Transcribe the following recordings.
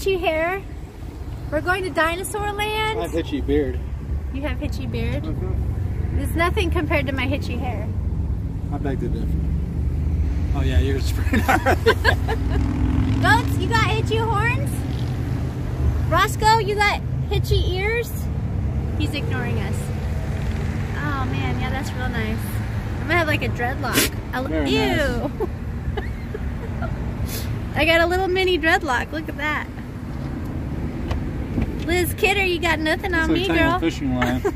hitchy hair. We're going to Dinosaur Land. I have hitchy beard. You have hitchy beard. Mm -hmm. It's nothing compared to my hitchy hair. I beg to differ. Oh yeah, yours pretty Goats, you got hitchy horns? Roscoe, you got hitchy ears? He's ignoring us. Oh man, yeah, that's real nice. I'm gonna have like a dreadlock. Ew. nice. I got a little mini dreadlock. Look at that. Liz Kidder, you got nothing on me, girl. fishing line.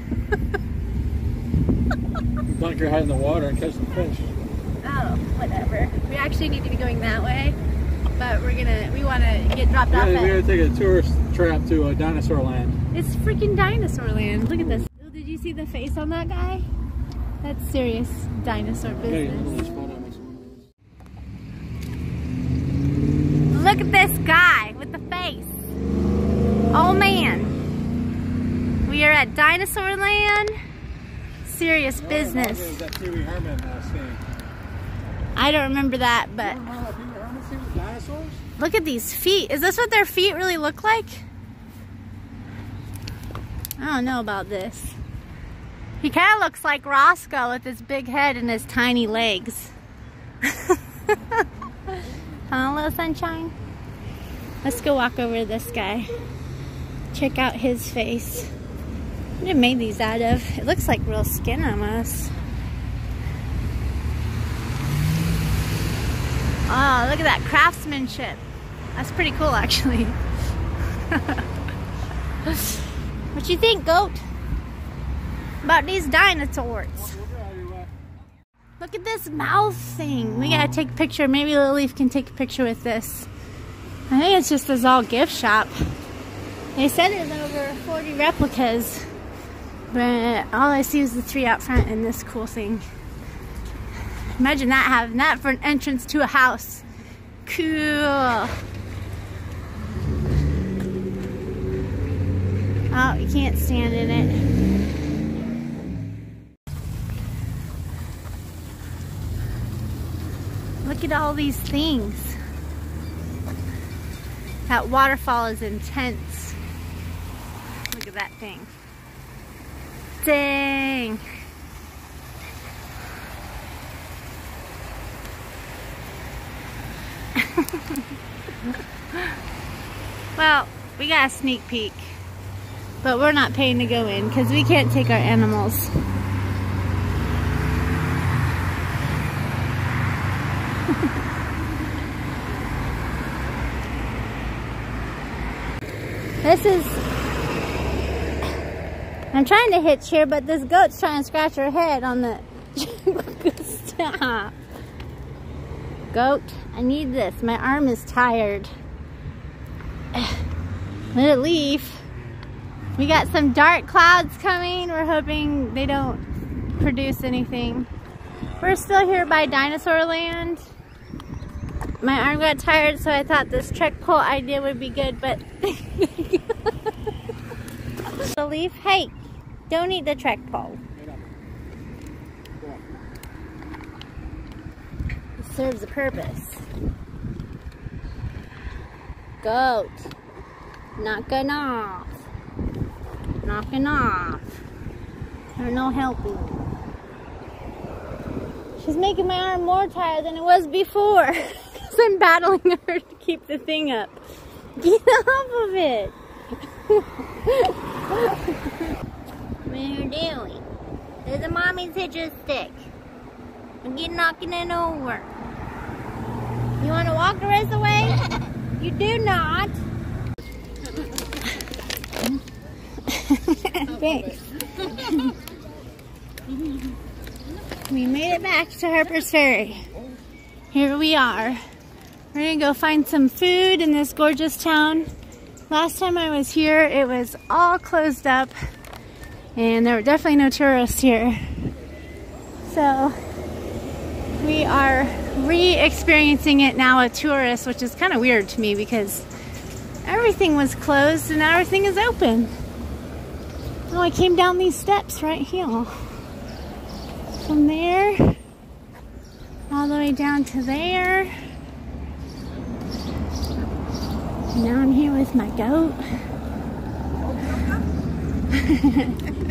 You Dunk your head in the water and catch the fish. Oh, whatever. We actually need to be going that way, but we're gonna. We want to get dropped Yeah, off. we gotta take a tourist trap to uh, Dinosaur Land. it's freaking dinosaur land. Look at this. Did you see the face on that guy? That's serious dinosaur business. this photo. Look at this guy with the face. Oh man. We are at Dinosaur Land. Serious business. Is that Pee Wee Herman uh. I don't remember that, but Remember that Pee Wee Herman scene with dinosaurs? look at these feet. Is this what their feet really look like? I don't know about this. He kind of looks like Roscoe with his big head and his tiny legs. huh, little sunshine? Let's go walk over to this guy. Check out his face. What did made these out of? It looks like real skin almost. Oh, look at that craftsmanship. That's pretty cool, actually. what do you think, goat? About these dinosaurs? Look at this mouth thing. We gotta take a picture. Maybe Lilleaf can take a picture with this. I think it's just a Zoll gift shop. They said there's over 40 replicas, but all I see is the three out front and this cool thing. Imagine that having that for an entrance to a house. Cool. Oh, you can't stand in it. Look at all these things. That waterfall is intense. Look at that thing. Dang. well, we got a sneak peek. But we're not paying to go in because we can't take our animals. this is... I'm trying to hitch here, but this goat's trying to scratch her head on the... Stop. Goat, I need this. My arm is tired. Let it leave. We got some dark clouds coming. We're hoping they don't produce anything. We're still here by Dinosaur Land. My arm got tired, so I thought this trek pole idea would be good, but... the leaf, hey, don't eat the trek pole. It serves a purpose. Goat. Knocking off. Knocking off. There's no helping. She's making my arm more tired than it was before. Because I'm battling her to keep the thing up. Get off of it. What are you doing? There's a mommy's hitcher stick. I'm getting knocking it over. You want to walk the rest of the way? You do not. Thanks. we made it back to Harper's Ferry. Here we are. We're gonna go find some food in this gorgeous town. Last time I was here, it was all closed up and there were definitely no tourists here. So we are re-experiencing it now with tourists, which is kind of weird to me because everything was closed and now everything is open. Oh, I came down these steps right here. From there, all the way down to there. Now I'm here with my goat.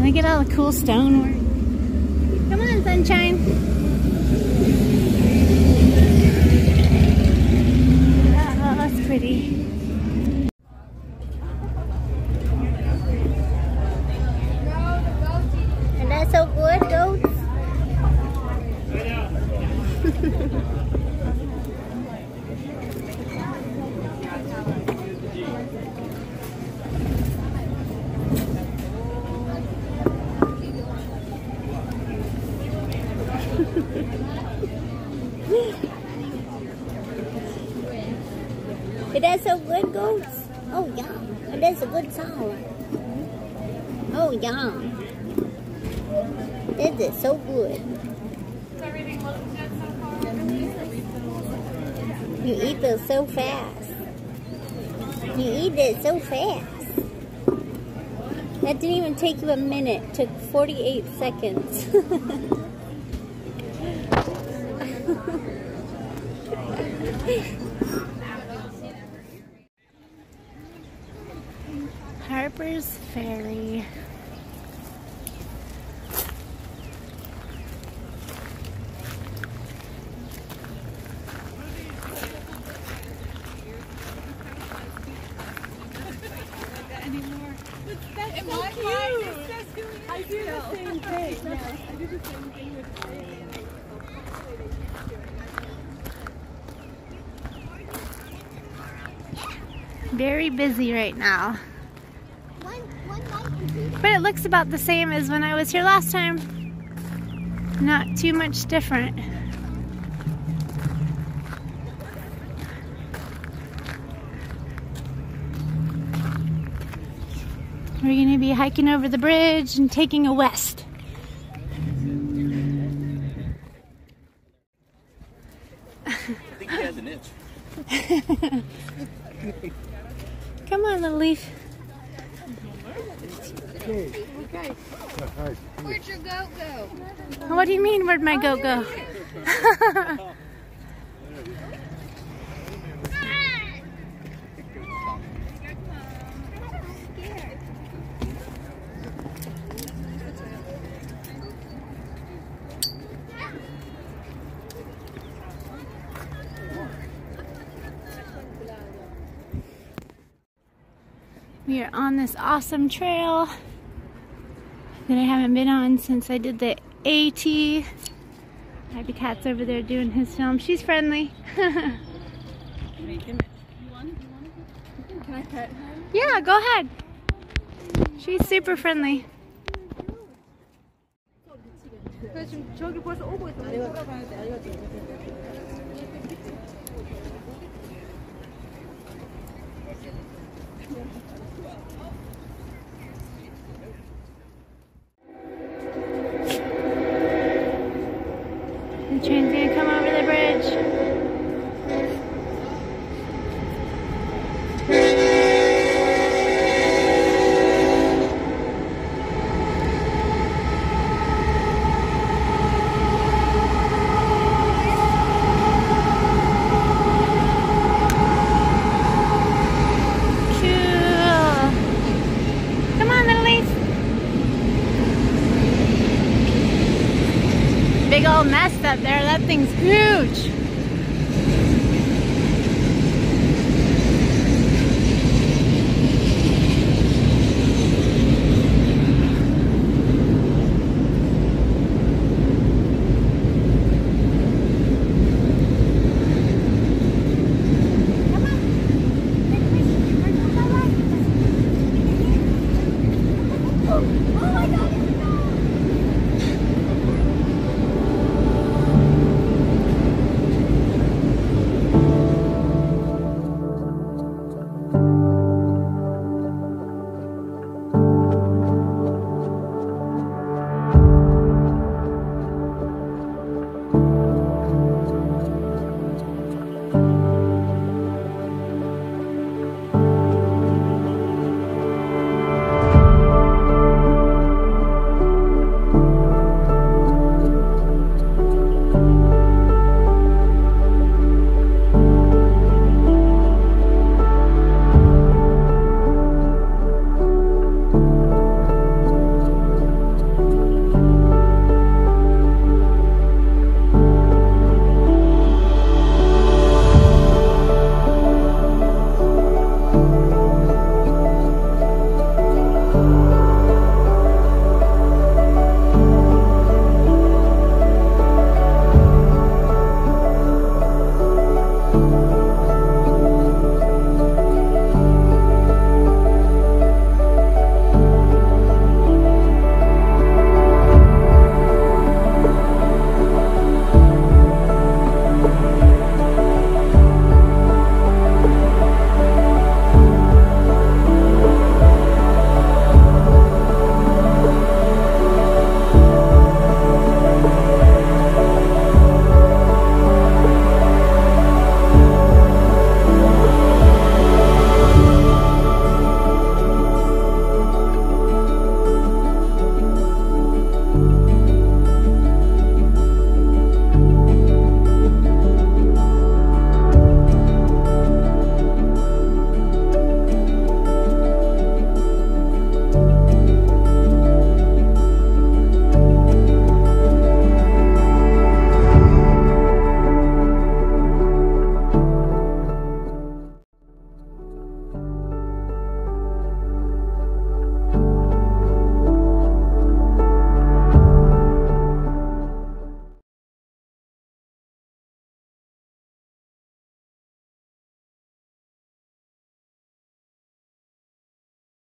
Look get all the cool stonework. Come on, sunshine. Oh, that's pretty. And that's so good, goats. It is so good, goats. Oh, yeah. It is a good sound. Oh, yeah. This is so good. You eat this so fast. You eat it so fast. That didn't even take you a minute. It took 48 seconds. Harper's Ferry. In my mind, it says who it is. I do the same thing. Yes, I do the same thing with Very busy right now. But it looks about the same as when I was here last time. Not too much different. We're going to be hiking over the bridge and taking a west. I think he has an itch. Come on, little leaf. Okay. Where'd your goat go? What do you mean, where'd my goat go? We are on this awesome trail that I haven't been on since I did the AT. Happy Cat's over there doing his film. She's friendly. Yeah, go ahead. She's super friendly. Train's come over the bridge. Cool. Come on, little leaf. Big old nest up there. That thing's huge.